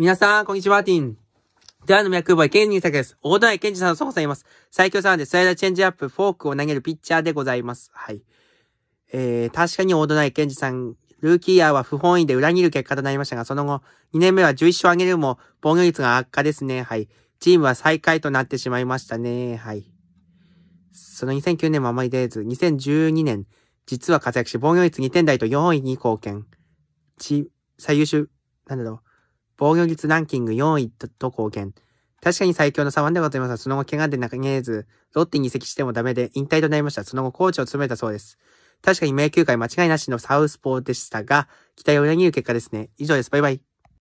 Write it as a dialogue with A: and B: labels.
A: 皆さん、こんにちは、ティン。ではの脈ボイ、ケンニーサです。大台ケンジさんのそこさんいます。最強さんでスライダーチェンジアップ、フォークを投げるピッチャーでございます。はい。えー、確かに大台ケンジさん、ルーキーイヤーは不本意で裏切る結果となりましたが、その後、2年目は11勝上げるも、防御率が悪化ですね。はい。チームは最下位となってしまいましたね。はい。その2009年もあまり出ず、2012年、実は活躍し、防御率2点台と4位に貢献。ち、最優秀、なんだろう。防御率ランキング4位と貢献。確かに最強の左腕でございますが、その後怪我で投げず、ロッテに移籍してもダメで引退となりました。その後コーチを務めたそうです。確かに迷宮界間違いなしのサウスポーでしたが、期待を裏切る結果ですね。以上です。バイバイ。